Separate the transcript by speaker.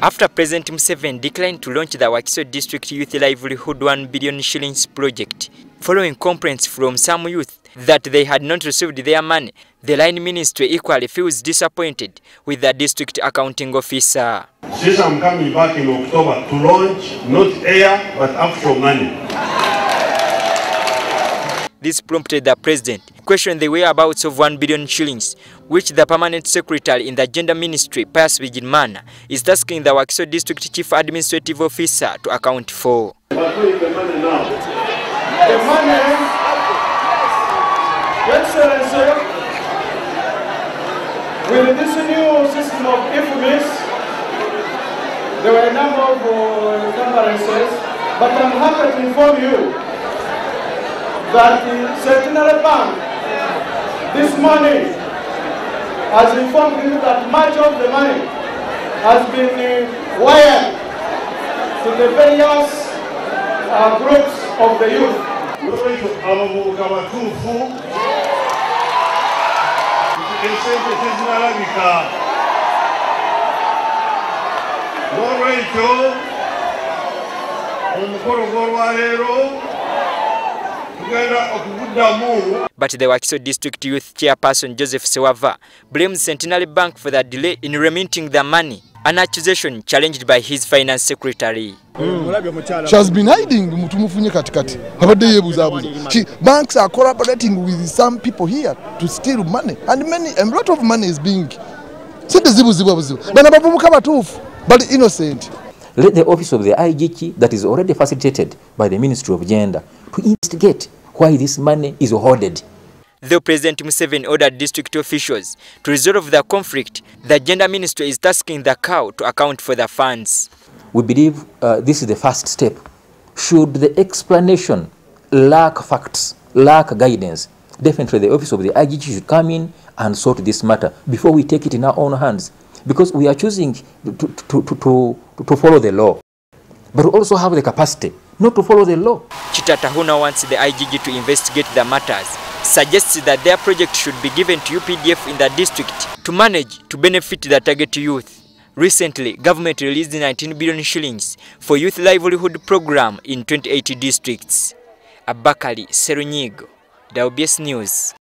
Speaker 1: After President museven declined to launch the Wakiso District Youth Livelihood 1 billion shillings project, following complaints from some youth that they had not received their money, the line ministry equally feels disappointed with the district accounting officer.
Speaker 2: Since I'm coming back in October to launch not air but actual money.
Speaker 1: This prompted the president to question the whereabouts of 1 billion shillings, which the permanent secretary in the gender ministry, Pius Bigirimana, is tasking the Wakiso district chief administrative officer to account for.
Speaker 2: But where is the money now?
Speaker 3: The money, Excellency, with this new system of IFMIS, there were a number of uh, conferences, but I'm happy to inform you that the Centenary Bank this morning has informed you that much of the money has been uh, wired to the various uh, groups of the youth.
Speaker 2: Tugenda
Speaker 1: But the Wakiso district youth chairperson Joseph Sewava blames Centenary Bank for the delay in remitting the money, an accusation challenged by his finance secretary. Mm.
Speaker 4: She has been hiding mutumufunye katikati abadde She- banks are collaborating with some people here to steal money and many a lot of money is being sente zibuzibwa buzibwa bano bavubuka batuufu bali innocent
Speaker 5: let the office of the IGC that is already facilitated by the Ministry of Gender to investigate why this money is hoarded.
Speaker 1: Though President Museveni ordered district officials to resolve the conflict, the gender ministry is tasking the cow to account for the funds.
Speaker 5: We believe uh, this is the first step. Should the explanation lack facts, lack guidance, definitely the office of the IGG should come in and sort this matter before we take it in our own hands. Because we are choosing to, to, to, to, to follow the law, but we also have the capacity not to follow the law.
Speaker 1: Chitatahuna wants the IGG to investigate the matters, suggests that their project should be given to UPDF in the district to manage to benefit the target youth. Recently, government released 19 billion shillings for youth livelihood program in 28 districts. Abakali Serunyigo, WBS News.